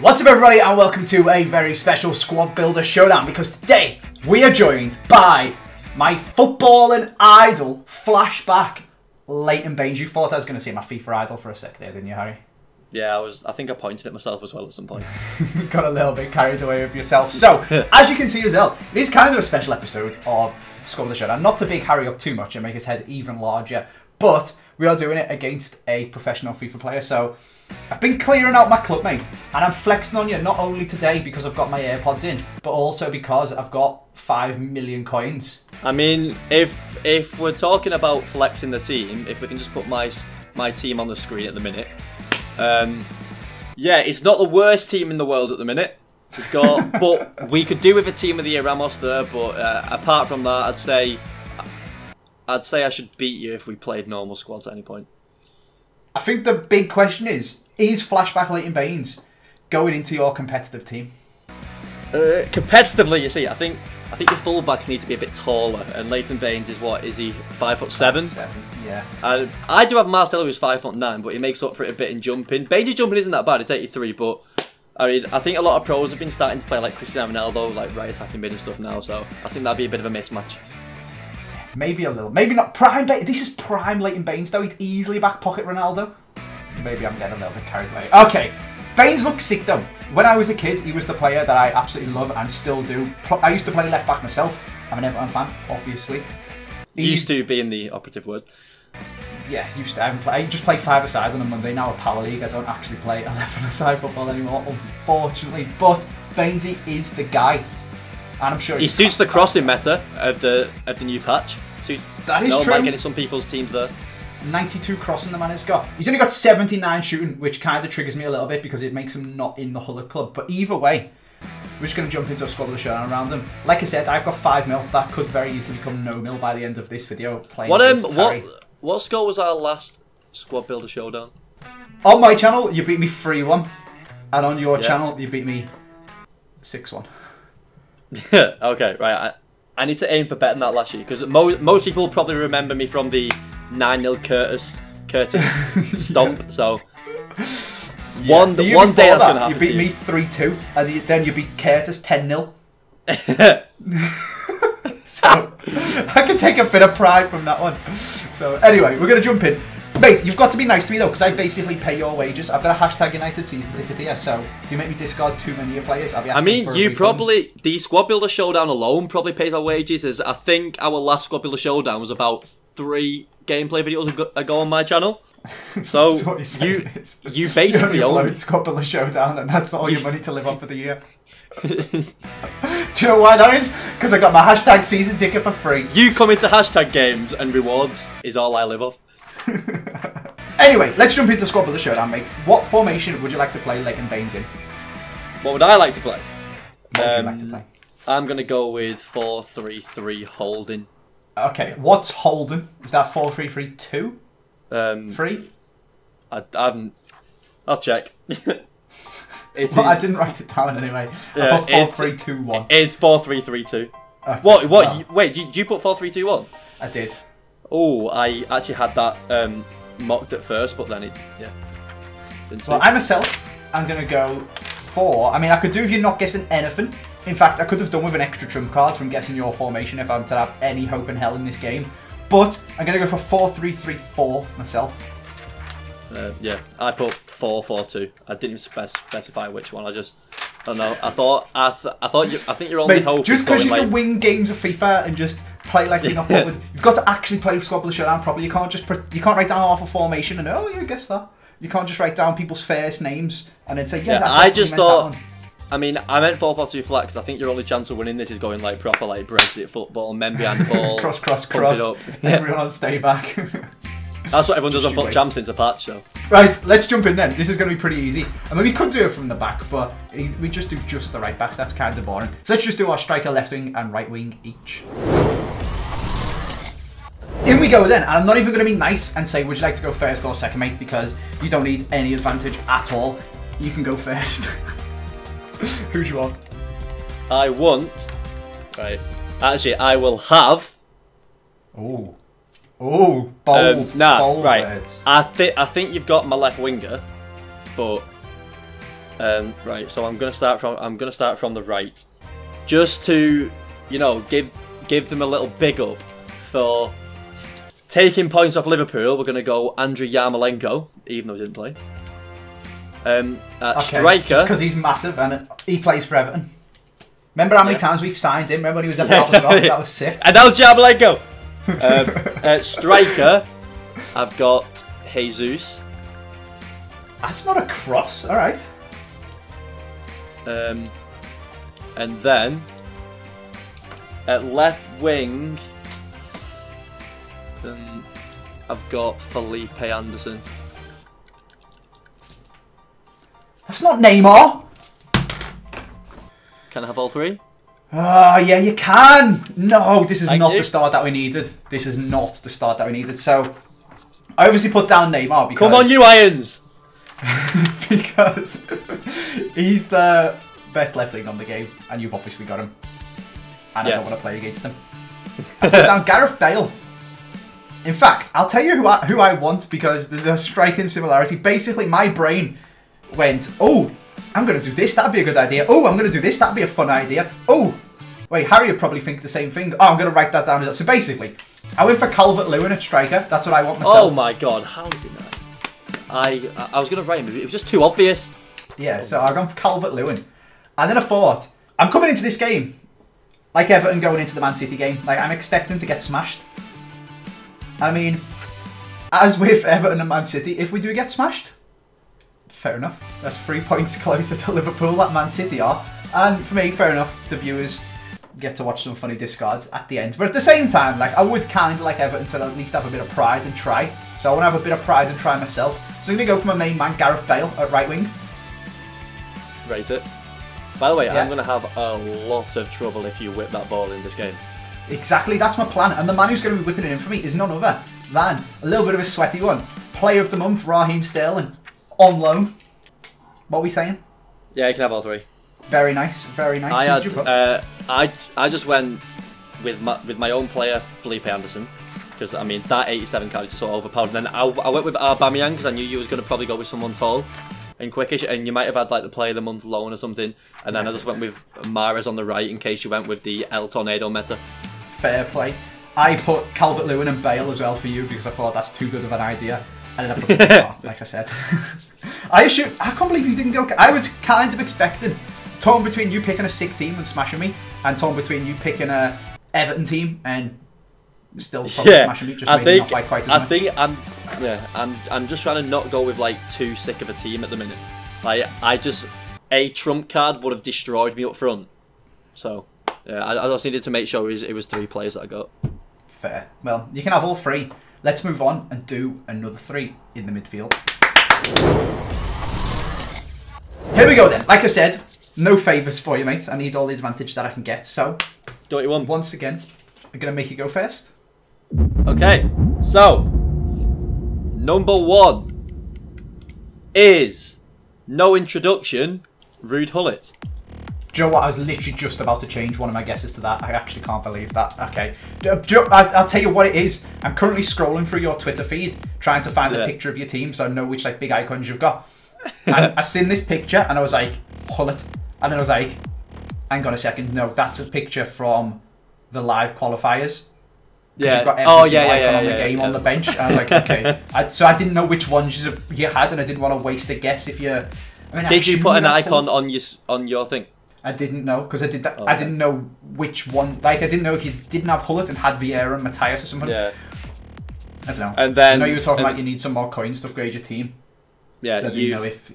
What's up everybody and welcome to a very special Squad Builder Showdown because today we are joined by my footballing idol flashback Leighton Baines. You thought I was going to say my FIFA idol for a sec there, didn't you, Harry? Yeah, I was. I think I pointed at myself as well at some point. Got a little bit carried away with yourself. So, as you can see as well, it is kind of a special episode of Squad Builder Showdown. Not to big Harry up too much and make his head even larger, but we are doing it against a professional FIFA player. So, I've been clearing out my club, mate, and I'm flexing on you not only today because I've got my AirPods in, but also because I've got five million coins. I mean, if if we're talking about flexing the team, if we can just put my my team on the screen at the minute, um, yeah, it's not the worst team in the world at the minute. We've got, but we could do with a team of the year Ramos there. But uh, apart from that, I'd say I'd say I should beat you if we played normal squads at any point. I think the big question is: Is flashback Leighton Baines going into your competitive team? Uh, competitively, you see, I think I think your fullbacks need to be a bit taller, and Leighton Baines is what is he five foot seven? Seven, yeah. Uh, I do have Marcelo who's five foot nine, but he makes up for it a bit in jumping. Baines' jumping isn't that bad; it's eighty three, but I mean, I think a lot of pros have been starting to play like Cristiano Ronaldo, like right attacking mid and stuff now. So I think that'd be a bit of a mismatch. Maybe a little. Maybe not prime. Ba- this is prime Leighton Baines, though. He'd easily back pocket Ronaldo. Maybe I'm getting a little bit carried away. Okay, Baines looks sick though. When I was a kid, he was the player that I absolutely love and still do. I used to play left back myself. I'm an Everton fan, obviously. He used to being the operative word. Yeah, used to. I, haven't play, I just play five aside on a Monday. Now a power league. I don't actually play 11 aside football anymore, unfortunately. But Bainesy is the guy. And I'm sure he suits the crossing meta of the of the new patch. Suits, that is no, true. Like in some people's teams there. 92 crossing the man has got. He's only got 79 shooting, which kind of triggers me a little bit because it makes him not in the Huller club. But either way, we're just going to jump into a squad of the showdown around him. Like I said, I've got 5 mil. That could very easily become no mil by the end of this video. Playing what um what what score was our last squad builder showdown? On my channel, you beat me 3 1. And on your Yeah. channel, you beat me 6 1. okay, right. I, I need to aim for better than that last year because mo- most people probably remember me from the 9 0 Curtis Curtis stomp. So one The one day that's that, going to happen. You beat me 3 2. And you- then you beat Curtis 10 0. So I can take a bit of pride from that one. So anyway, we're gonna jump in. Mate, you've got to be nice to me though, because I basically pay your wages. I've got a hashtag United season ticket here, so if you make me discard too many of your players, I'll be I mean, you probably the squad builder showdown alone probably pays our wages. As I think our last squad builder showdown was about three gameplay videos ago, on my channel. So you is- you basically you own upload Squad Builder Showdown, and that's all your money to live on for the year. Do you know why that is? Because I got my hashtag season ticket for free. you come into hashtag games and rewards is all I live off. Anyway, let's jump into Squad Builder Showdown, mate. What formation would you like to play Leighton Baines in? What would I like to play? What would Um, you like to play? I'm gonna go with four three three holding. Okay, what's holding? Is that 4 3 3 2? Um, 3? I, I haven't. I'll check. it. Well, I didn't write it down anyway. Yeah, I put 4 it's- 3 2 1. It's four three three two. Okay, What? What? well, you, wait, you, you put four three two one? I did. Oh, I actually had that um, mocked at first, but then it yeah didn't Well, suit. I myself, I'm going to go 4. I mean, I could do if you're not guessing anything. In fact, I could have done with an extra trump card from guessing your formation if I'm to have any hope in hell in this game. But I'm going to go for 4 3 3 4 myself. Uh, yeah, I put four four two. I didn't even spec- specify which one. I just I don't know. I thought I, th- I thought you. I think your only Mate, hope just because you like can win games of FIFA and just play like you're not bothered, you've got to actually play Squad Builder Showdown properly. You can't just you can't write down half a formation and oh yeah, guess that. You can't just write down people's first names and then say yeah. Yeah, I just thought- one. I mean, I meant four four two flat because I think your only chance of winning this is going like proper like Brexit football, men behind the ball, cross, cross, cross. up. Everyone on stay back. That's what everyone does on Just Foot wait. Champs since a patch. So right, let's jump in then. This is going to be pretty easy. I mean, we could do it from the back, but we just do just the right back. That's kind of boring. So let's just do our striker, left wing, and right wing each. In we go then, and I'm not even going to be nice and say, would you like to go first or second, mate? Because you don't need any advantage at all. You can go first. Who do you want? I want. Right. Actually, I will have. Oh, oh, bold, Um, nah, bold right. words. I think I think you've got my left winger, but Um, right, so I'm gonna start from I'm gonna start from the right, just to, you know, give give them a little big up for taking points off Liverpool. We're gonna go Andrew Yarmolenko, even though he didn't play. Um, at Okay, striker, Just because he's massive and he plays for Everton. Remember how many times we've signed him? Remember when he was at Yeah? That was sick. and now Yarmolenko. Um, at striker, I've got Jesus. That's not a cross. All right. Um, and then at left wing, um, I've got Felipe Anderson. That's not Neymar. Can I have all three? Ah, yeah, you can. No, this is Thank not you. the start that we needed. This is not the start that we needed. So, I obviously put down Neymar because Come on, you Irons! because he's the best left wing on the game, and you've obviously got him. And I don't want to play against him. I put down Gareth Bale. In fact, I'll tell you who I, who I want because there's a striking similarity. Basically, my brain went, "Oh, I'm going to do this. That'd be a good idea. Oh, I'm going to do this. That'd be a fun idea. Oh, wait, Harry would probably think the same thing. Oh, I'm going to write that down." So basically, I went for Calvert Lewin at striker. That's what I want myself. Oh my god, how did I? I I was gonna write him, but it was just too obvious. Yeah, so I've gone for Calvert Lewin. And then I thought, I'm coming into this game like Everton going into the Man City game. Like, I'm expecting to get smashed. I mean, as with Everton and Man City, if we do get smashed, fair enough. That's three points closer to Liverpool that Man City are. And for me, fair enough, the viewers get to watch some funny discards at the end. But at the same time, like I would kind of like Everton to at least have a bit of pride and try. So I want to have a bit of pride and try myself. So I'm going to go for my main man, Gareth Bale, at right wing. Rate it. By the way, Yeah. I'm gonna have a lot of trouble if you whip that ball in this game. Exactly, that's my plan. And the man who's going to be whipping it in for me is none other than a little bit of a sweaty one. Player of the month, Raheem Sterling, on loan. What are we saying? Yeah, you can have all three. Very nice, very nice. I had did you put? uh, I I just went with my with my own player Felipe Anderson because I mean that 87 card is sort of overpowered. And then I, I went with Aubameyang because I knew you was going to probably go with someone tall and quickish, and you might have had like the player of the month loan or something. And then I just went with Mahrez on the right in case you went with the El Tornado meta. Fair play. I put Calvert Lewin and Bale as well for you because I thought that's too good of an idea. And then I put like I said. I assume I can't believe you didn't go. I was kind of expecting torn between you picking a sick team and smashing me, and torn between you picking a Everton team and still probably Yeah, smashing me. Just I think not by quite as I much. think I'm yeah I'm I'm just trying to not go with like too sick of a team at the minute. Like I just a trump card would have destroyed me up front. So yeah, I, I just needed to make sure it was, it was three players that I got. Fair. Well, you can have all three. Let's move on and do another three in the midfield. Here we go then. Like I said, no favours for you, mate. I need all the advantage that I can get. So, Do what you want. once again, I'm going to make you go first. Okay, so number one is no introduction, Ruud Gullit. Do you know what? I was literally just about to change one of my guesses to that. I actually can't believe that. Okay. Do- do I- I'll tell you what it is. I'm currently scrolling through your Twitter feed, trying to find a picture of your team so I know which like big icons you've got. and I seen this picture and I was like, pull it. And then I was like, hang on a second. No, that's a picture from the live qualifiers. Yeah. You've got oh, every Oh yeah, yeah, yeah, on the yeah, game yeah. on the bench. And I was like, okay. I, so I didn't know which ones you you had, and I didn't want to waste a guess if you. I mean, I Did you put an icon on your on your thing? I didn't know because I did that. Oh, I didn't know which one. Like I didn't know if you didn't have Gullit and had Vieira and Matthäus or something. Yeah. I don't know. And then I know you were talking about you need some more coins to upgrade your team. Yeah, so you know if.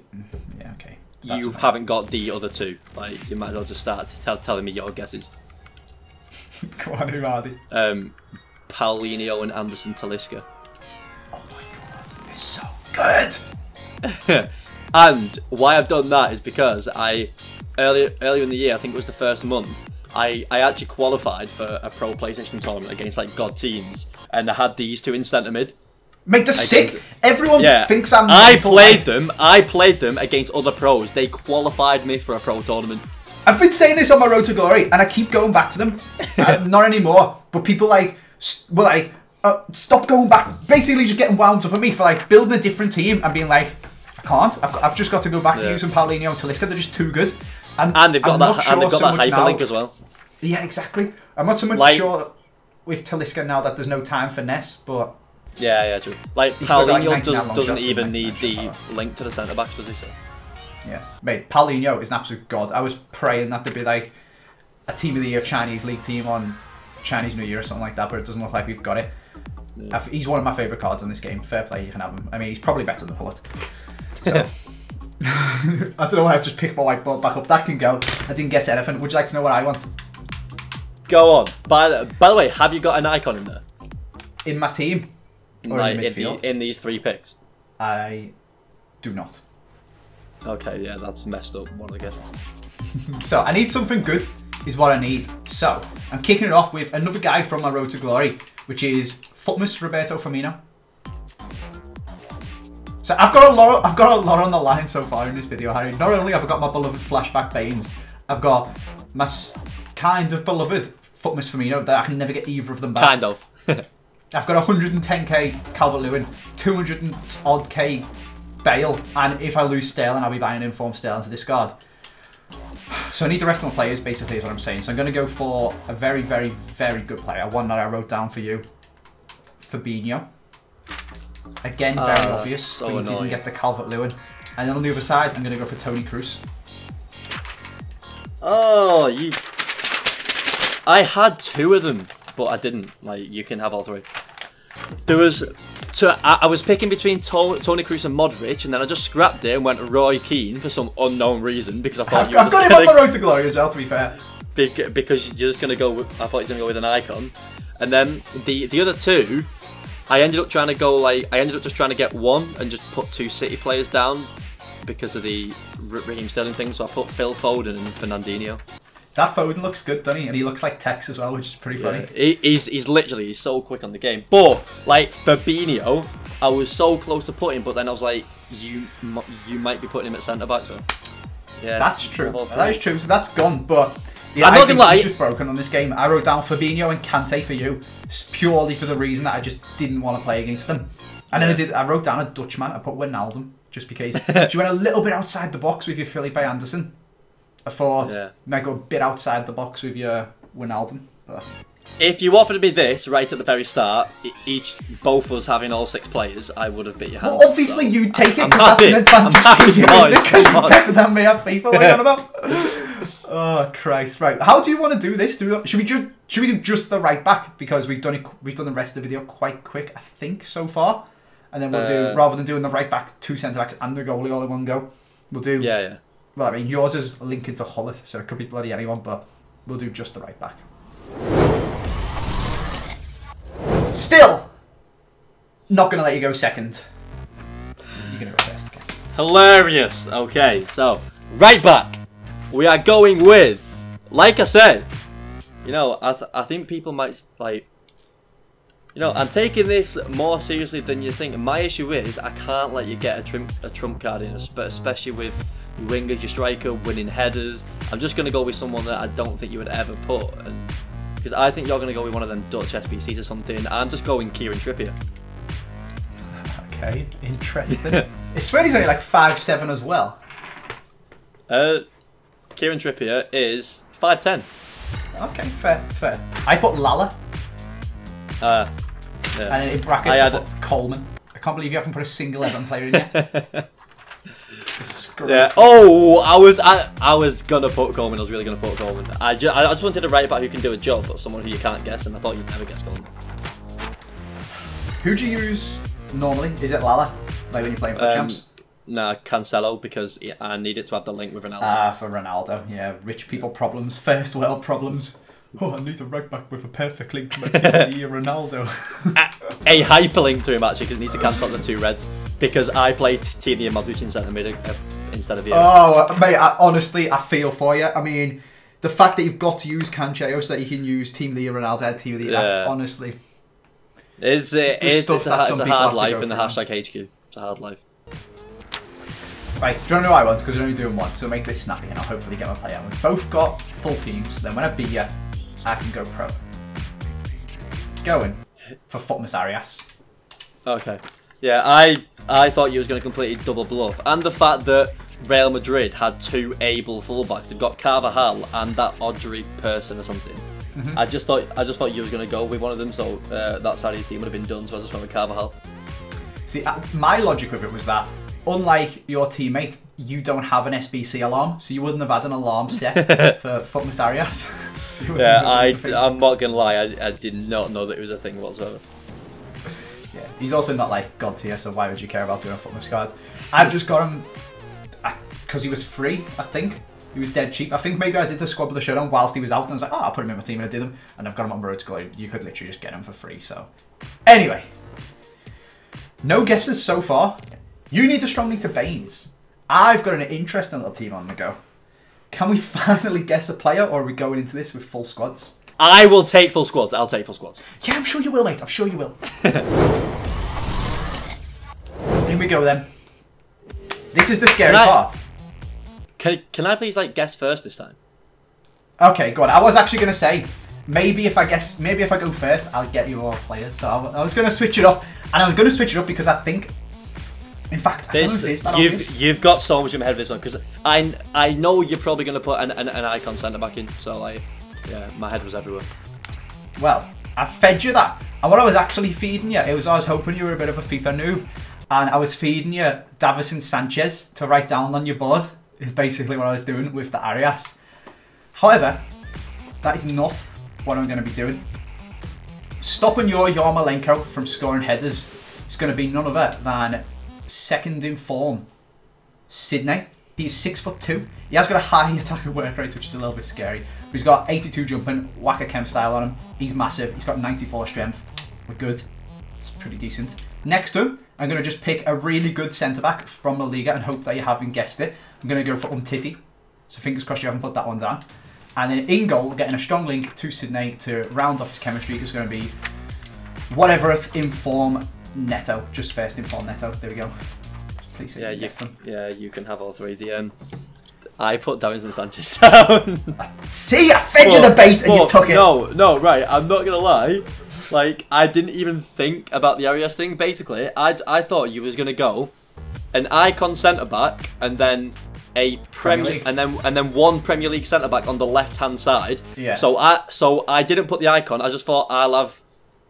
Yeah, okay. That's you haven't got the other two. Like you might as well just start tell, telling me your guesses. Go on, who are they? Um, Paulinho and Anderson Talisca. Oh my god, it's so good. and why I've done that is because I earlier earlier in the year, I think it was the first month, I, I actually qualified for a pro PlayStation tournament against like god teams, and I had these two in centre mid. Make the sick. did. Everyone Yeah, thinks I'm. I played them. I played them against other pros. They qualified me for a pro tournament. I've been saying this on my road to glory, and I keep going back to them. uh, not anymore. But people like were like, uh, stop going back. Basically, just getting wound up at me for like building a different team and being like, I can't. I've, got, I've just got to go back to Yeah. using Paulinho and Talisca. They're just too good. And, And they've got I'm that not and they've sure got so that much now- hyperlink as well. Yeah, exactly. I'm not so much Like- sure with Talisca now that there's no time for Ness, but Yeah, yeah, true. Like got, like, does, doesn't even need the link to the centre backs, does he? So? yeah, mate, Paulinho is an absolute god. I was praying that there'd be like a team of the year Chinese league team on Chinese New Year or something like that, but it doesn't look like we've got it. Yeah. He's one of my favourite cards in this game. Fair play, you can have him. I mean, he's probably better than Gullit. So. I don't know why I've just picked my white whiteboard back up. That can go. I didn't guess anything. Would you like to know what I want? Go on. By the, by the way, have you got an icon in there? In my team? Or like in in, these, in these three picks? I do not. Okay, yeah, that's messed up. One of the guesses. So I need something good, is what I need. So I'm kicking it off with another guy from my road to glory, which is Futmas Roberto Firmino. So I've got a lot. I've got a lot on the line so far in this video, Harry. Not only have I got my beloved flashback Baines, I've got my kind of beloved Futmas Firmino that I can never get either of them back. Kind of. I've got 110k Calvert Lewin, 200 and odd k Bale, and if I lose Sterling, I'll be buying an informed Sterling to discard. So I need the rest of my players, basically, is what I'm saying. So I'm going to go for a very, very, very good player. One that I wrote down for you, Fabinho. Again, very Ah, obvious, so but you didn't get the Calvert Lewin. And then on the other side, I'm going to go for Toni Kroos. oh, you. I had two of them, but I didn't. Like, you can have all three. There was. So I, I was picking between to- Toni Kroos and Modric, and then I just scrapped it and went Roy Keane for some unknown reason because I thought I've, you were I've got him on gonna, my road to glory as well, to be fair. bec- because you're just gonna go. With, I thought you were gonna go with an icon, and then the the other two, I ended up trying to go like I ended up just trying to get one and just put two City players down because of the R- Raheem Sterling thing. So I put Phil Foden and Fernandinho. That Foden looks good, doesn't he? And he looks like Tekkz as well, which is pretty funny. Yeah, he, he's he's literally he's so quick on the game. But like Fabinho, I was so close to putting, but then I was like, you you might be putting him at centre back. So yeah, That's true. all That is true. So that's gone. But yeah, I'm not gonna lie. just broken on this game. I wrote down Fabinho and Kante for you purely for the reason that I just didn't want to play against them. And then I did. I wrote down a Dutchman. I put Wijnaldum just because. she went a little bit outside the box with your Felipe Anderson. I thought Yeah. might go a bit outside the box with your Wijnaldum. Ugh. If you offered me this right at the very start, e- each both of us having all six players, I would have bit your hand. Well, obviously you'd take it because that's an advantage I'm to you, happy, isn't it? Because you're better than me at FIFA. What are you on about? oh Christ! Right, how do you want to do this? Do we, should we just should we do just the right back because we've done it? We've done the rest of the video quite quick, I think, so far. And then we'll do Uh, rather than doing the right back, two centre backs, and the goalie all in one go. We'll do. Yeah, yeah. Well, I mean, yours is linking to Gullit, so it could be bloody anyone, but we'll do just the right back. Still, not gonna let you go second. You're gonna go first. Okay. Hilarious. Okay, so right back, we are going with, like I said, you know, I th- I think people might like, you know, I'm taking this more seriously than you think. My issue is I can't let you get a trump a trump card in, espe- especially with your wingers, your striker, winning headers. I'm just gonna go with someone that I don't think you would ever put, and because I think you're gonna go with one of them Dutch SBCs or something. I'm just going Kieran Trippier. Okay, interesting. I swear he's only like five seven as well. Uh, Kieran Trippier is five ten. Okay, fair, fair. I put Lala, Uh, and yeah. then in brackets I I, had- put Coleman. I can't believe you haven't put a single Everton player in yet. Disgraceful. yeah. Oh, I was I, I was gonna put Coleman. I was really gonna put Coleman. I just I just wanted to write about who can do a job, but someone who you can't guess, and I thought you'd never guess Coleman. Who do you use normally? Is it Lala? Like when you're playing for Um, champs? Nah, Cancelo because I need it to have the link with Ronaldo. Ah, for Ronaldo. Yeah, rich people problems, first world problems. Oh, I need a right back with a perfect link to my team, Ronaldo. a hyperlink to him actually because he needs to cancel out the two reds because I played Tini and Modric in centre mid uh, instead of you. oh, mate, I, honestly, I feel for you. I mean, the fact that you've got to use Cancelo so that you can use Team of the Year Ronaldo and Team of the Year, Yeah. honestly. it's uh, a, it's, stuff it's, a, it's a hard have to go life in the hashtag HQ. It's a hard life. Right, do you want to know what I want? Because we're only doing one, so make this snappy and I'll hopefully get my player. We've both got full teams, so then when I beat you, I can go pro. Going for Futmas Arias. Okay. Yeah, I I thought you was going to completely double bluff, and the fact that Real Madrid had two able fullbacks. They've got Carvajal and that Audrey person or something. Mm-hmm. I just thought I just thought you was going to go with one of them, so uh, that side of your team would have been done. So I just went with Carvajal. See, uh, my logic with it was that, unlike your teammate, you don't have an SBC alarm, so you wouldn't have had an alarm set for Futmas Arias. So Yeah, I was a thing. I'm not gonna lie, I, I did not know that it was a thing whatsoever. Yeah, he's also not like god tier, so why would you care about doing a Futmas card? I've just got him because he was free. I think he was dead cheap. I think maybe I did the squad with the showdown whilst he was out, and I was like, oh, I'll put him in my team, and I did him, and I've got him on road to glory. You could literally just get him for free. So, anyway, no guesses so far. You need to link to Baines. I've got an interesting little team on the go. Can we finally guess a player, or are we going into this with full squads? I will take full squads. I'll take full squads. Yeah, I'm sure you will, mate. I'm sure you will. Here we go then. This is the scary I- part. Can can I please like guess first this time? Okay, go on. I was actually going to say, maybe if I guess, maybe if I go first, I'll get you all players. So I, I was going to switch it up, and I was going to switch it up because I think, in fact, I don't know This if it's that you've obvious. you've got so much in my head with this one because I I know you're probably gonna put an, an, an icon centre back in. So like, yeah, my head was everywhere. Well, I fed you that. And what I was actually feeding you, it was I was hoping you were a bit of a FIFA noob, and I was feeding you Davinson Sanchez to write down on your board. Is basically what I was doing with the Arias. However, that is not what I'm going to be doing. Stopping your Yarmolenko from scoring headers is going to be none other than second in form, Sidnei. He's six foot two. He has got a high attacking work rate, which is a little bit scary. But he's got 82 jumping, Waka Chem style on him. He's massive. He's got 94 strength. We're good. It's pretty decent. Next to him, I'm going to just pick a really good centre back from La Liga and hope that you haven't guessed it. I'm going to go for Umtiti. So fingers crossed you haven't put that one down. And then in goal, getting a strong link to Sidnei to round off his chemistry is going to be whatever in form Neto. Just first inform Neto. There we go. Please Yeah, you them. yeah you can have all three. The um, I put Davinson Sanchez down. See, I fed you the bait and you took it. No, no, right. I'm not gonna lie. Like I didn't even think about the Arias thing. Basically, I I thought you was gonna go an icon centre back and then a Premier Premier and then and then one Premier League centre back on the left hand side. Yeah. So I so I didn't put the icon. I just thought I'll have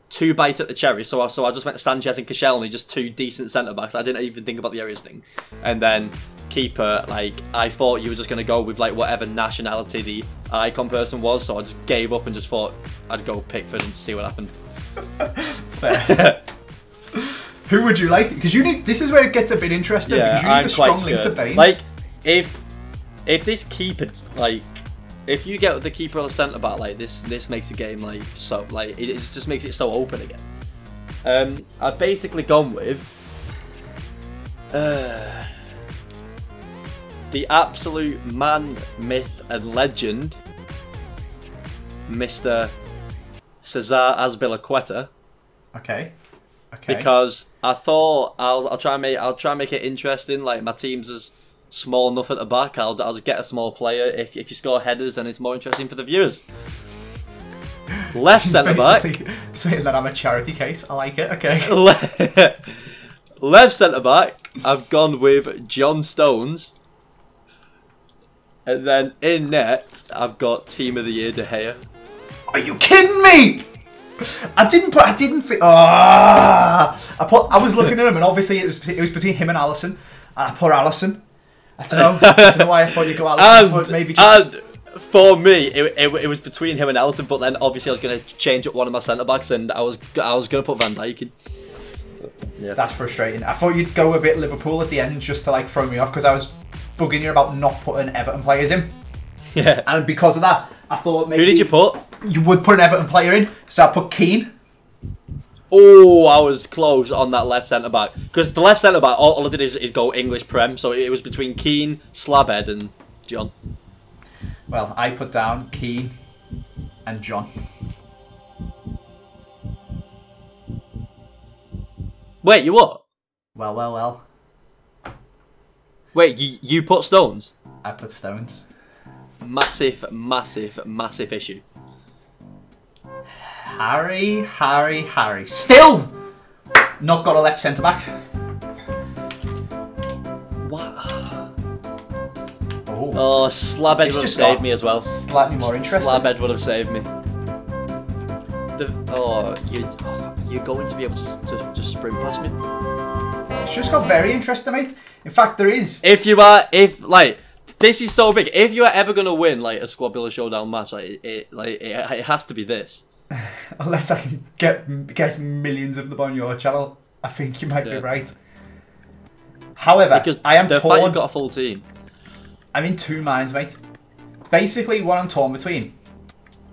two bites at the cherry. So I, so I just went Sanchez and Koscielny, just two decent centre backs. I didn't even think about the Arias thing. And then keeper, like I thought you were just gonna go with like whatever nationality the icon person was. So I just gave up and just thought I'd go Pickford and see what happened. Fair. Who would you like? Because you need. This is where it gets a bit interesting. yeah, because you need I'm a strong quite link to. Baines. Like if if this keeper like. If you get the keeper on the centre back, like this, this makes the game like so like it, it just makes it so open again. Um, I've basically gone with uh, the absolute man, myth, and legend, Mister Cesar Azpilicueta, okay. Okay. because I thought I'll I'll try and make I'll try and make it interesting. Like my team's is small enough at the back. I'll I'll just get a small player. If if you score headers, then it's more interesting for the viewers. Left centre back. Saying that I'm a charity case. I like it. Okay. Left centre back, I've gone with John Stones. And then in net, I've got Team of the Year De Gea. Are you kidding me? I didn't put. I didn't think. Ah! I put. I was looking at him, and obviously it was. It was between him and Alisson. And I put Alisson. I don't know. I don't know why I thought you'd go out. I And, thought maybe just. and for me, it, it, it was between him and Alisson, but then obviously I was going to change up one of my centre backs, and I was I was going to put Van Dijk in. Yeah. That's frustrating. I thought you'd go a bit Liverpool at the end just to like throw me off because I was bugging you about not putting Everton players in, yeah. and because of that, I thought maybe Who did you put? you would put an Everton player in. So I put Keane. Oh, I was close on that left centre back because the left centre back all, all I did is, is go English Prem, so it was between Keane, Slabhead, and John. Well, I put down Keane and John. Wait, you what? Well, well, well. Wait, you you put Stones? I put Stones. Massive, massive, massive issue. Harry, Harry, Harry. Still! Not got a left centre back. What? Oh, Oh, Slabhead would have saved me as well. slightly more interesting. Slabhead would have saved me. The, oh, you, oh, you're going to be able to, to just sprint past me. It's just got very interesting, mate. In fact, there is. If you are, if like, this is so big. If you are ever gonna win like a Squad Builder Showdown match, like it, it like it, it has to be this. Unless I can get get millions of them on your channel, I think you might be right. However, Because I am torn. you've got a full team. I'm in two minds, mate. Basically, what I'm torn between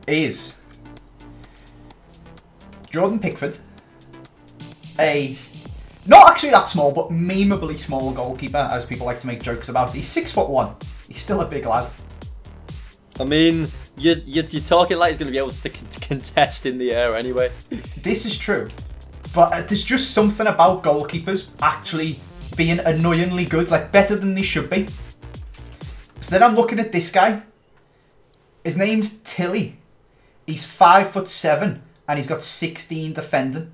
is Jordan Pickford, a not actually that small, but memeably small goalkeeper, as people like to make jokes about. He's six foot one. He's still a big lad. I mean, you you you're talking like he's gonna be able to, contest in the air anyway. This is true, but uh, there's just something about goalkeepers actually being annoyingly good, like better than they should be. So then I'm looking at this guy. His name's Tilley. He's five foot seven and he's got 16 defending.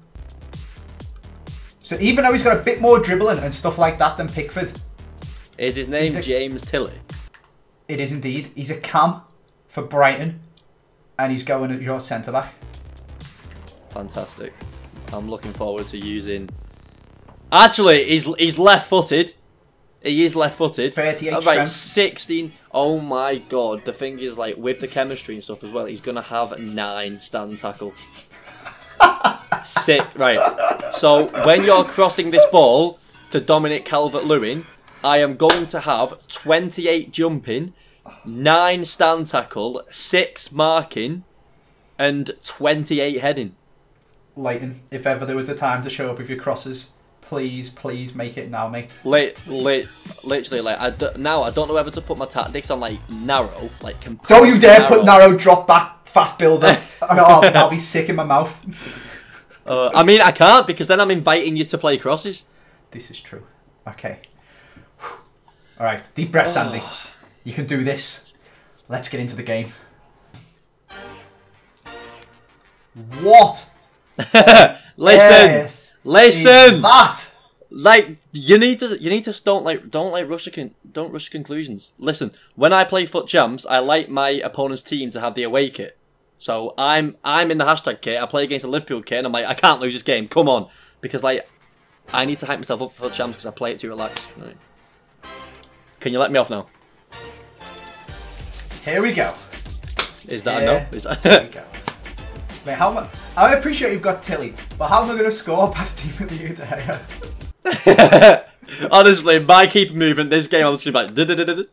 So even though he's got a bit more dribbling and stuff like that than Pickford, Is his name a- James Tilley? it is indeed. He's a cam for Brighton and he's going at your centre back. Fantastic. I'm looking forward to using. Actually, he's he's left-footed. He is left-footed. 38 Right, strength. 16. Oh my god. The thing is, like, with the chemistry and stuff as well, he's going to have nine stand tackle. Sit. Right. So, when you're crossing this ball to Dominic Calvert-Lewin, I am going to have 28 jumping, 9 stand tackle, 6 marking, and 28 heading. Leighton, if ever there was a time to show up with your crosses, please, please make it now, mate. Lit, lit, literally, like, I d- now I don't know whether to put my tactics on, like, narrow, like, Don't you dare narrow. put narrow drop back fast builder. I'll, I'll be sick in my mouth. Uh, I mean, I can't because then I'm inviting you to play crosses. This is true. Okay. All right, deep breath, Andy. You can do this. Let's get into the game. What? Listen, listen. is that? Like you need to, you need to don't like, don't like rush con- don't rush conclusions. Listen, when I play FUT Champs, I like my opponent's team to have the away kit. So I'm, I'm in the hashtag kit. I play against the Liverpool kit, and I'm like, I can't lose this game. Come on, because like, I need to hype myself up for FUT Champs because I play it too relaxed. Right. Can you let me off now? Here we go. Is that Yeah. a no? Is Here we that go. Mate, how much? I appreciate you've got Tilley, but how am I going to score past Team of the Year today? Honestly, my keep movement this game, I'm just gonna be like, "Du-du-du-du-du."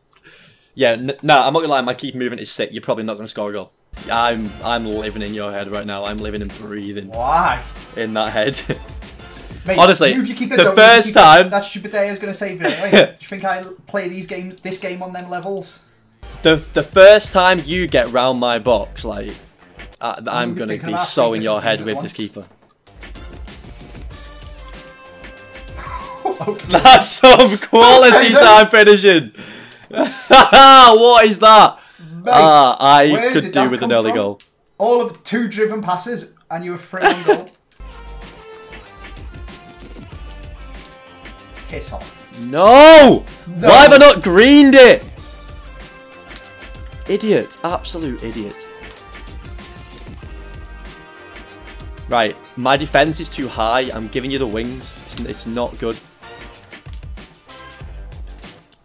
yeah, no, I'm not gonna lie, my keep movement is sick. You're probably not gonna score a goal. I'm, I'm living in your head right now. I'm living and breathing Why? in that head. Mate, Honestly, keeper, the don't move your first time- That stupid day I was going to save it anyway. Do you think I play these games, this game on them levels? The, the first time you get round my box, like, I, I'm gonna thinking be so in your head with this keeper. okay. That's some quality time finishing. what is that? Mate, Ah, I could do with an early from? goal. all of two driven passes and you were free on goal. Piss off. No! No. Why have I not greened it? Idiot. Absolute idiot. Right, my defense is too high. I'm giving you the wings. It's, not good.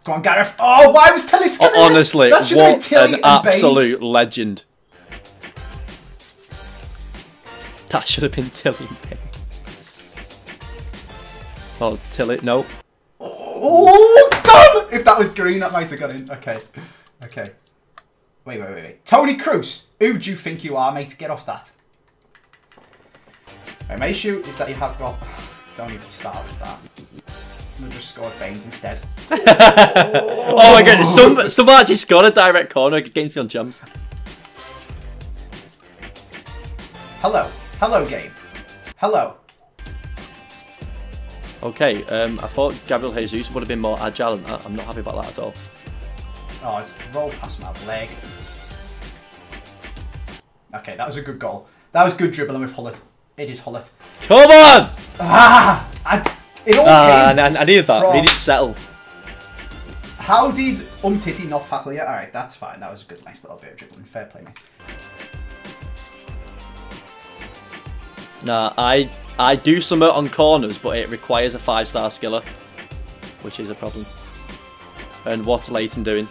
Go on, Gareth. Oh, why was oh, Tilley skinning? O- honestly, that should have been what an Baines. absolute legend. That should have been Tilley Baines. Oh, Tilley, no. Oh, done! If that was green, that might have got in. Okay. Okay. Wait, wait, wait, wait. Toni Kroos, who do you think you are, mate? Get off that. Right, my issue is that you have got. Don't even start with that. I'm just score Baines instead. Oh my god, some, someone actually scored a direct corner against me on champs. Hello. Hello, game. Hello. Okay, um, I thought Gabriel Jesus would have been more agile than that. I'm not happy about that at all. Oh, it's rolled past my leg. Okay, that was a good goal. That was good dribbling with Gullit. It is Gullit. Come on! Ah! I, it all Ah, I, I needed that. I needed to settle. How did Umtiti not tackle you? Alright, that's fine. That was a good, nice little bit of dribbling. Fair play, mate. Nah, I I do some on corners, but it requires a five star skiller, which is a problem. And what's Leighton doing?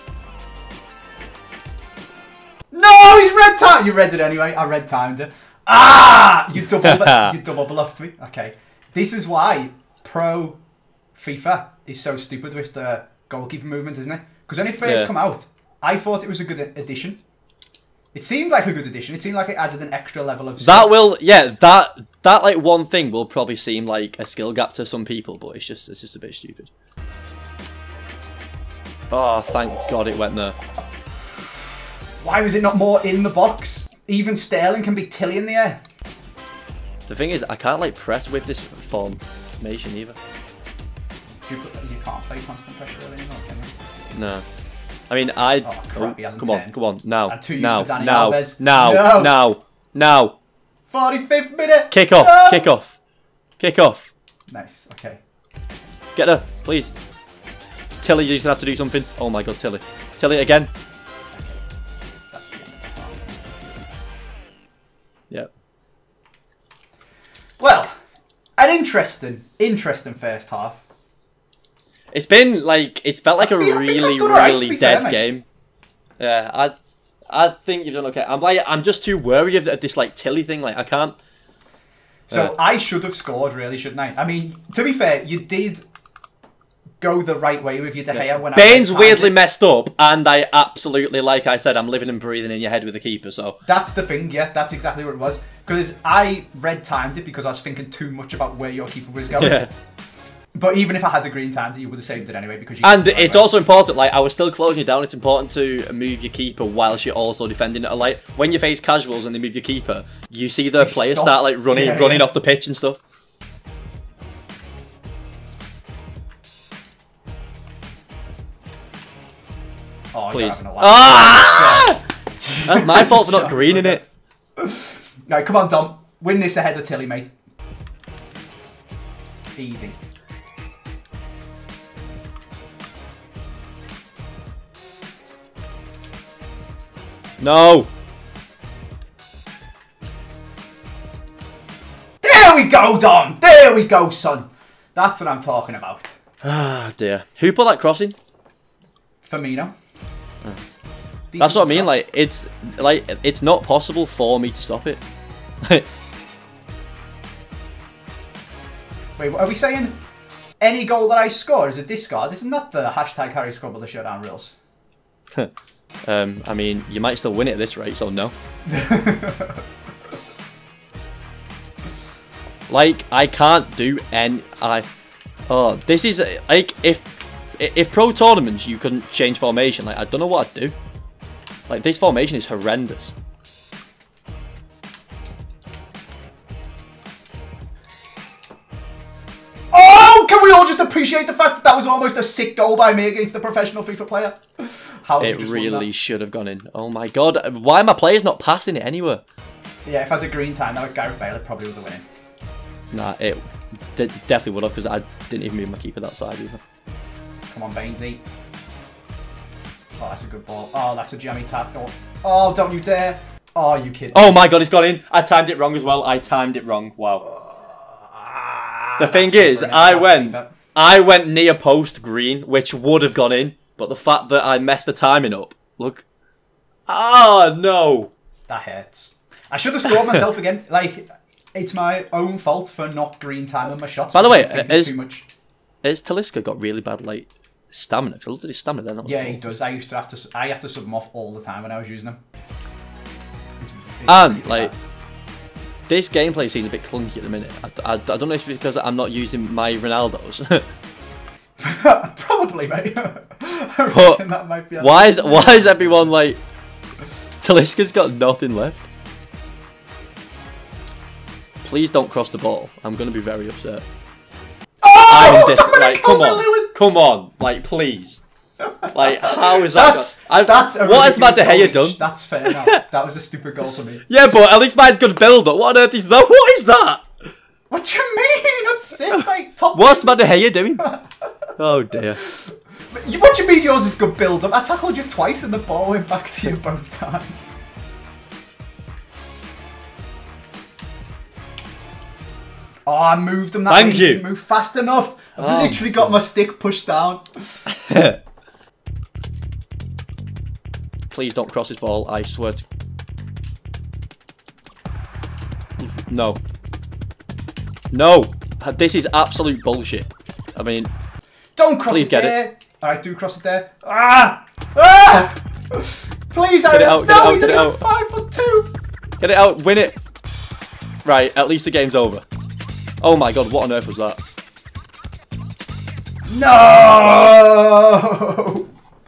No, he's red time. You read it anyway. I red timed it. Ah! You double you double bluffed me. Okay. This is why pro FIFA is so stupid with the goalkeeper movement, isn't it? Because when it first Yeah. come out, I thought it was a good addition. It seemed like a good addition. It seemed like it added an extra level of That will, yeah, that that like one thing will probably seem like a skill gap to some people, but it's just it's just a bit stupid. Oh, thank God it went there. Why was it not more in the box? Even Sterling can be tilly in the air. The thing is, I can't like press with this formation either. You, you can't play constant pressure really anymore, can you? No. I mean, I. Oh, crap, hasn't come on, come on, now, I'm too used now, now, Alves. now, No. now, now. 45th minute! Kick off, No! kick off, kick off. Nice, okay. Get her, please. Tilley, you're gonna have to do something. Oh my God, Tilley, Tilley again. Well, an interesting, interesting first half. It's been like it's felt like I a think really, I've done alright, to really fair, dead mate. game. Yeah, I, I think you've done okay. I'm like, I'm just too wary of this like Tilley thing. Like, I can't. So Uh, I should have scored, really, shouldn't I? I mean, to be fair, you did go the right way with your De Gea when Baines I weirdly messed up, and I absolutely, like I said, I'm living and breathing in your head with the keeper. So That's the thing, yeah, that's exactly what it was. Because I red timed it because I was thinking too much about where your keeper was going. yeah, But even if I had a green timed it, you would have saved it anyway because you. and guessed the right it's also important. Like I was still closing you down. It's important to move your keeper whilst you're also defending it. Like when you face casuals and they move your keeper, you see the They players stop. start like running, Yeah, running yeah. off the pitch and stuff. Oh, Please. having a laugh. Ah! That's my fault for not greening it. No, come on, Dom. Win this ahead of Tilley, mate. Easy. No. There we go, Dom. There we go, son. That's what I'm talking about. Ah dear. Who put that crossing? Firmino. That's what I mean. Like it's like it's not possible for me to stop it. Wait, are we saying any goal that I score is a discard? This Isn't that the hashtag Harry Squad Builder Showdown rules? um, I mean, you might still win it at this rate, so no. like I can't do any. I oh, this is like if if pro tournaments you couldn't change formation. Like I don't know what I'd do. Like this formation is horrendous. Oh, can we all just appreciate the fact that that was almost a sick goal by me against a professional FIFA player? How It really should have gone in. Oh my god, why are my players not passing it anywhere? Yeah, if I had a green time, that would Gareth Bale it probably was a winning. Nah, it de- definitely would have because I didn't even move my keeper that side either. Come on, Bainesy. Oh, that's a good ball. Oh, that's a jammy tackle. Oh, don't you dare. Oh, you kidding. Oh my god, it's gone in. I timed it wrong as well. I timed it wrong. Wow. Ah, The thing is, I went. I went near post green, which would have gone in, but the fact that I messed the timing up. Look. Ah no. That hurts. I should have scored myself again. Like, it's my own fault for not green timing my shots. By the way, because I'm thinking is- too much. Has Talisca got really bad like stamina? Because I looked at his stamina then. Yeah, he does. I used to have to. I had to sub him off all the time when I was using him. It's- it's And like, this gameplay seems a bit clunky at the minute. I, I, I don't know if it's because I'm not using my Ronaldo's. probably, mate. I reckon that might be. why is why is everyone like? Talisca's got nothing left. Please don't cross the ball. I'm gonna be very upset. Oh, I'm dis- Dominic like, come on, come on, like please. Like, how is that? That's I- that's what has Matt De Gea done? That's fair. Now. that was a stupid goal for me. Yeah, but at least mine's good build up. What on earth is that? What is that? What do you mean? It, mate. Top What's the matter? you doing? Oh dear. You- What do you mean yours is good build up? I tackled you twice and the ball went back to you both times. Oh, I moved him that Thank you. Move fast enough. I've Oh, literally got my stick pushed down. Please don't cross this ball. I swear. To... No. No. This is absolute bullshit. I mean, Don't cross Please it get it. there. Alright, do cross it there. Ah! Ah! Please, it Iris. out, get it no, out, he's get only out. five foot two. get it out. Win it. Right. At least the game's over. Oh my god. What on earth was that? No!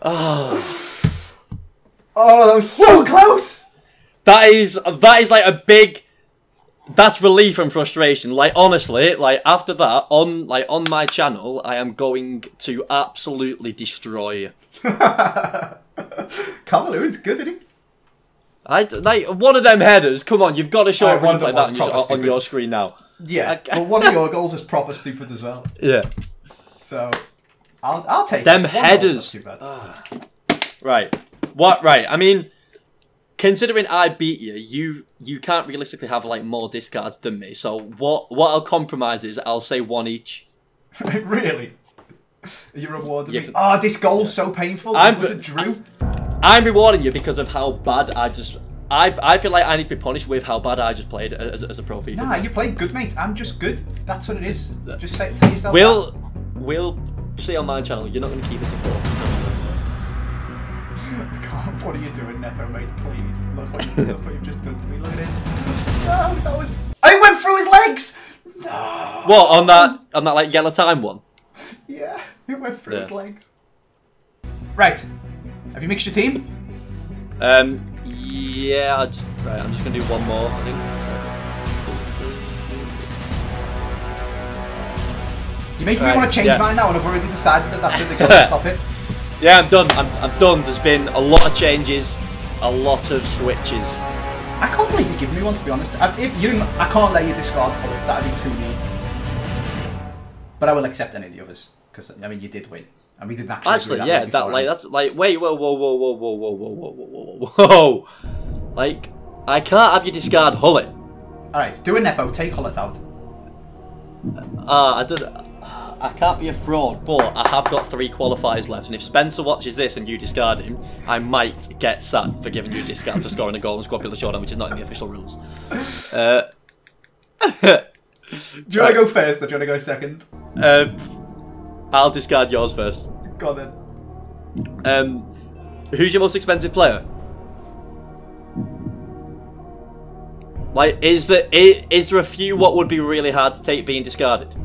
Oh, oh that was so close. That is that is like a big. That's relief and frustration. Like honestly, like after that on like on my channel, I am going to absolutely destroy. Calvert-Lewin's good, isn't he? I like one of them headers. Come on, you've got to show Alright, it one like that on your, on your screen now. Yeah, I- but one of your goals is proper stupid as well. Yeah. So, I'll, I'll take Them. Headers. not. Ah. Right. What? Right. I mean, considering I beat you, you you can't realistically have like more discards than me. So what? What I'll compromise is I'll say one each. really? Are You rewarded ah, Yeah, me. but- Oh, this goal's so painful. I'm- to Drew. I'm rewarding you because of how bad I just. I I feel like I need to be punished with how bad I just played as, as a pro FIFA. Nah, you played good, mate. I'm just good. That's what it is. Just say, tell yourself. We'll we'll see on my channel. You're not going to keep it to four. that. What are you doing, Neto, mate? Please. Look what, you, look what you've just done to me. Look at this. No, that was. I went through his legs! No! What on that on that like yellow time one? Yeah, it went through Yeah. his legs. Right. Have you mixed your team? Um. Yeah. I just, right. I'm just going to do one more. I think. You make me Right, want to change yeah. mine now, and I've already decided that that's it. They're going to stop it. Yeah, I'm done. I'm, I'm done. There's been a lot of changes, a lot of switches. I can't believe you give me one, to be honest. I, if you, I can't let you discard bullets. That'd be too mean. But I will accept any of the others because I mean you did win, and we didn't actually. Actually, that yeah, that like that's like wait, whoa, whoa, whoa, whoa, whoa, whoa, whoa, whoa, whoa, whoa, whoa, like I can't have you discard Gullit. All right, do a nepo. Take Hollis out. Ah, I did. I can't be a fraud, but I have got three qualifiers left, and if Spencer watches this and you discard him, I might get sacked for giving you a discount for scoring a goal in Squad Builder Showdown, which is not in the official rules. Uh, Do you want to go first, or do you want to go second? um, I'll discard yours first. Go on then. Um, who's your most expensive player? Like, is there is, is there a few what would be really hard to take being discarded?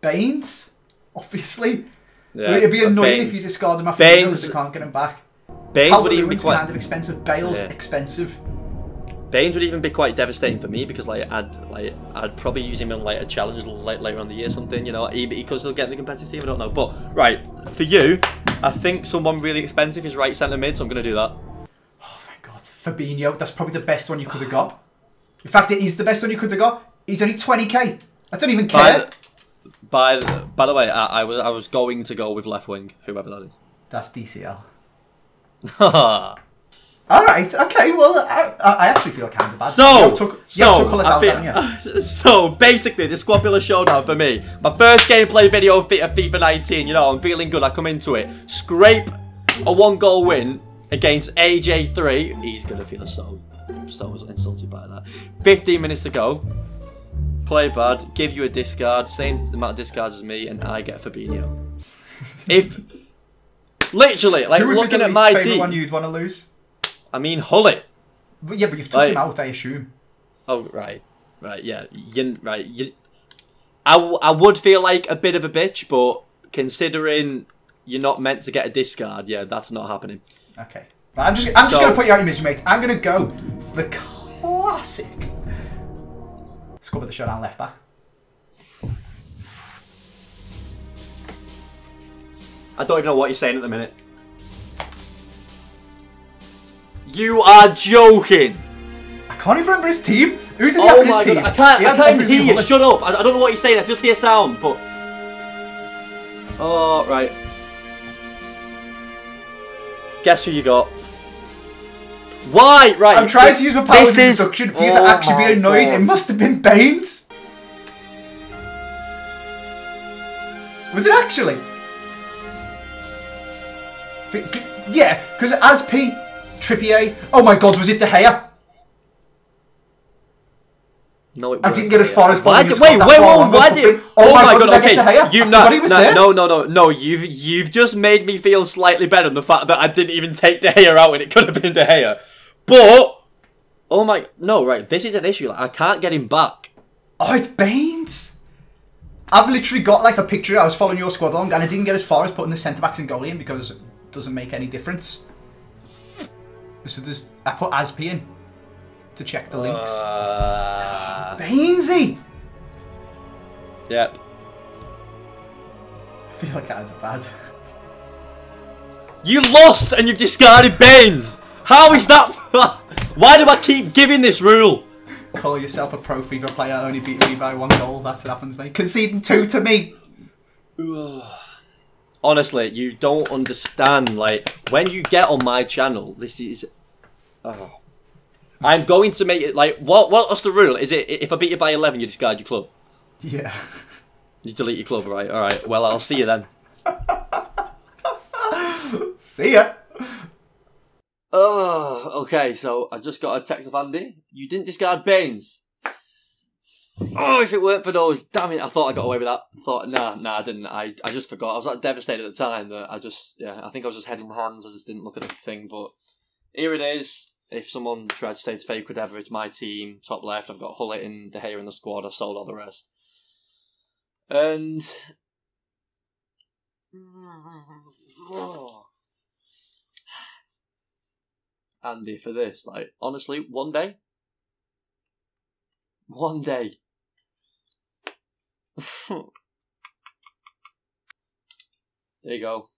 Baines, obviously. Yeah, It'd be annoying Baines- if you discarded my Baines- because I can't get him back. Baines would even be quite expensive. Bale's Yeah. expensive. Baines would even be quite devastating for me because like I'd like I'd probably use him in like a challenge later on the year or something. You know, he, he could still get in the competitive team. I don't know, but right for you, I think someone really expensive is right centre mid, so I'm gonna do that. Oh my god, Fabinho. That's probably the best one you could have got. In fact, it is the best one you could have got. He's only 20k. I don't even By care. the, by the, by the way, I, I was I was going to go with left wing, whoever that is. That's DCL. All right. Okay. Well, I, I actually feel kind of bad. So, you took, you so, took Gullit I out, feel- so basically, the Squad Showdown for me, my first gameplay video of Fi- of FIFA 19. You know, I'm feeling good. I come into it, scrape a one goal win against AJ3. He's gonna feel so, so insulted by that. 15 minutes to go. Play bad, give you a discard, same amount of discards as me, and I get Fabinho. if literally, like looking at my team, one you'd want to lose? I mean Gullit. But yeah, but you've took Like- him out, I assume. Oh right, right, yeah, you, right. You, I, w- I would feel like a bit of a bitch, but considering you're not meant to get a discard, yeah, that's not happening. Okay. But I'm just I'm just So- gonna put you out your misery, mate. I'm gonna go for the classic. Score with the shutdown left back. I don't even know what you're saying at the minute. You are joking. I can't even remember his team. Who did he Oh have my his god, team? I can't, He I can't even hear you. Shut up. I, I don't know what you're saying. I just hear sound, but. Oh, right. Guess who you got? Why? Right. I'm trying this- to use my powers of is- deduction for you to Oh actually be annoyed. God. It must have been Baines. Was it actually? Yeah, because as P, Trippier. Oh my God, was it De Gea? No, it I didn't get as far as why did, wait, wait, that far whoa, on why did? Oh, Oh my god, God, okay. You I nah, forgot he was nah, there. no, no, no, no. You've you've just made me feel slightly better on the fact that I didn't even take De Gea out and it could have been De Gea. But oh my, no, right. This is an issue. Like, I can't get him back. Oh, it's Baines. I've literally got like a picture. I was following your squad along, and I didn't get as far as putting the centre backs and goalie in because it doesn't make any difference. So there's I put Asp in to check the links. Uh, Bainesy. yep. I feel like I had it bad. You lost and you've discarded Baines. How is that? Why do I keep giving this rule? Call yourself a pro FIFA player, only beat me by one goal. That's what happens, mate. Conceding two to me. Honestly, you don't understand. Like when you get on my channel, this is. Oh. I'm going to make it like what? What's the rule? Is it if I beat you by eleven, you discard your club? Yeah. You delete your club, right? All right. Well, I'll see you then. See ya. Oh, okay. So I just got a text of Andy. You didn't discard Baines. Oh, if it weren't for those, damn it! I thought I got away with that. Thought, nah, nah, I didn't. I, I just forgot. I was like devastated at the time that I just, yeah, I think I was just head in hands. I just didn't look at the thing. But here it is. If someone tries to say it's fake, whatever, it's my team. Top left, I've got Gullit in De Gea in the squad. I've sold all the rest. And Andy for this. Like, honestly, one day. One day. there you go.